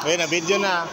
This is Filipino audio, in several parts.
Ayun, na video na.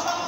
Oh!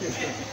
Meron.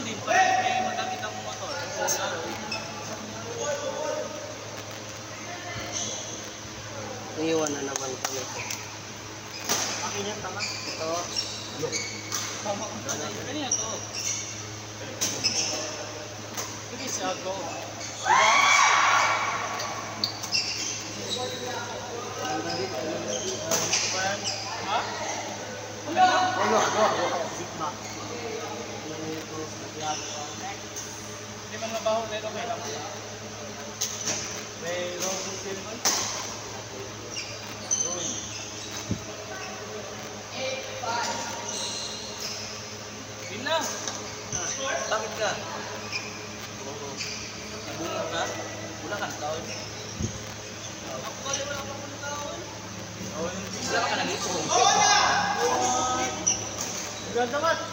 Lang din, pag may magamit ang motor. Iiwan na naman kami. Akin yan, tama. Ito, Tama ko sana. Kanina to. Hindi siya go. Ha? Hindi man mabaho pero may lang. May rose silver. Yun na. bakit ka? Nabungog ka? Wala ka taon. Wala ka nag-ito. Ganda mat.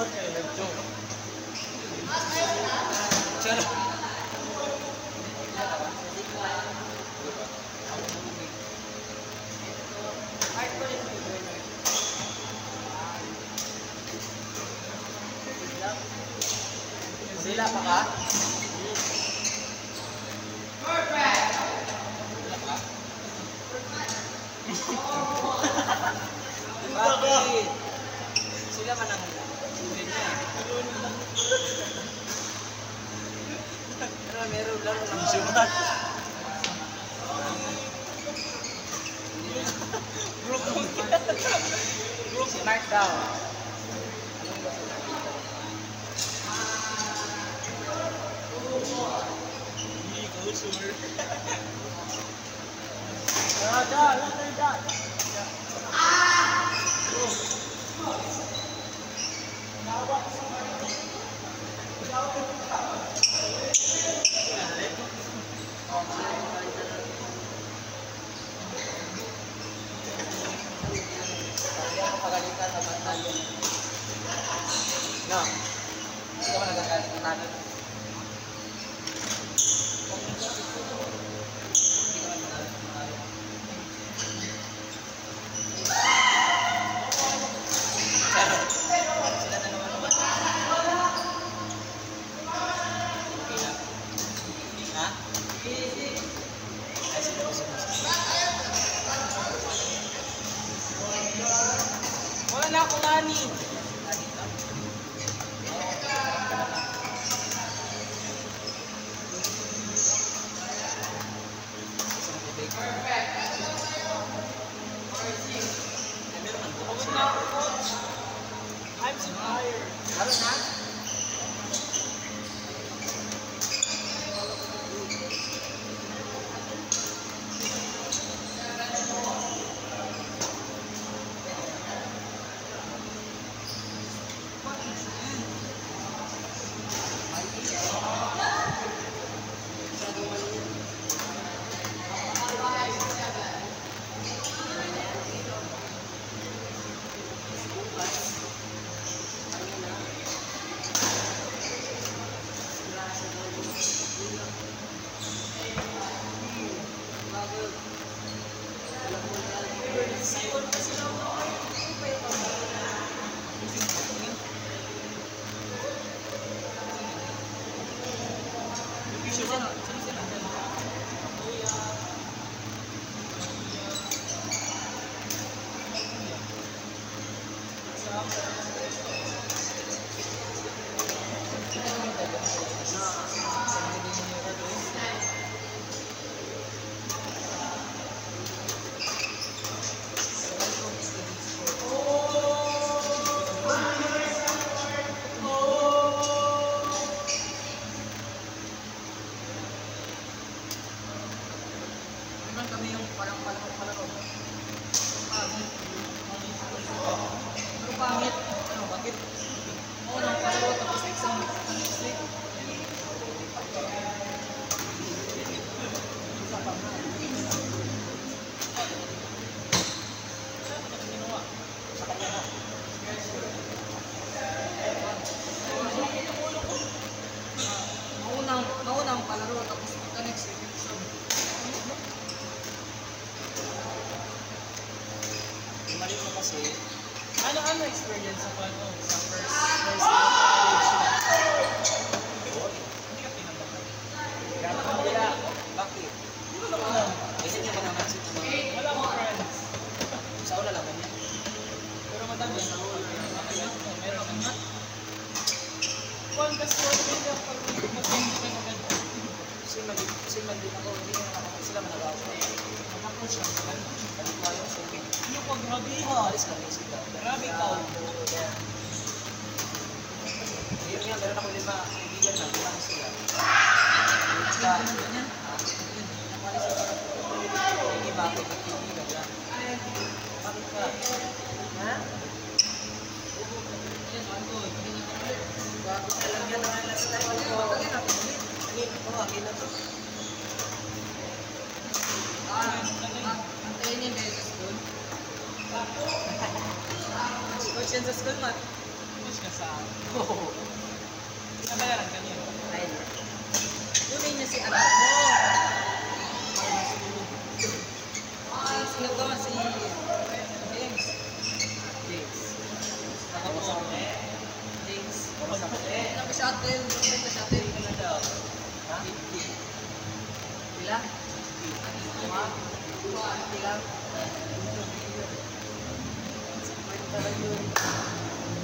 Dapat kayo nag-joke. Charot. Sila pa ka? Dad, dad, dad, dad. Wala Kung kasi wala din yung pag mag-end ka na ganito. Kasi mali ako, hindi na naman sila managawa. Ko ayaw sa akin. Ano ko, grabe ha. Alis kami sila. Grabe ka. Yun nga, meron ako lima na, lima na sila. Ako. Hindi bakit, kaibigan lang. Bakit ka? Ha? Ano, hindi na kami. Bago ka lang yan ang last time ito, akin na to. Ah, antayin niya guys sa school. Coach yan sa school, Mat. Push ka sa... Oo. Pinabayaran ka niya. Ayun. Kunin niya si anak mo. Ah, sino ka man si James? James. Tapos James. Kamusta ka? Naka-shuttle. Naka-shuttle. Ano daw? Ha? Pila? Ano? Pila?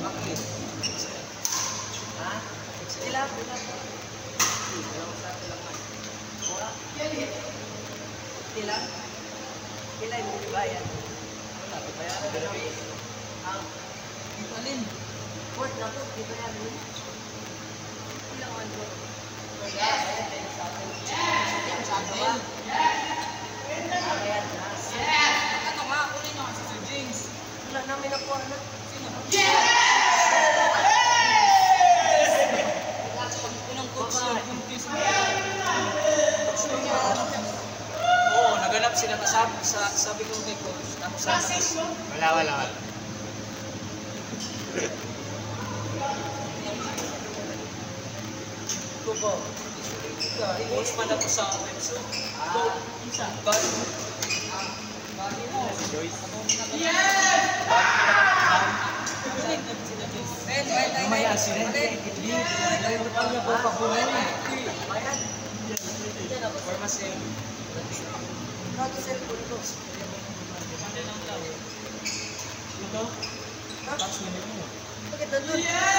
Bakit? Ha? Pila? Pila? Dalawang akin lang man. Wala. Pila? Pila yung binibayan. Wala, bayaran na lang. Ang Alin? Port na to, di ba yan? Ilang man to? Yan sa atin. Ano nga, kunin nyo kasi si James. Wala namin nakuha na. Sino? Unang coach yun. Coach yun yan. Oo, naganap sila. Sabi, sa, sabi ko kay coach. Tapos sa Wala, wala, wala. ko po. Post man ako sa website. Ah, isa. But, Eh, tayo tayo. May accident. Pharmacy. Bago cellphone ko. Ito? Tax minute mo. Bakit nandun? Ano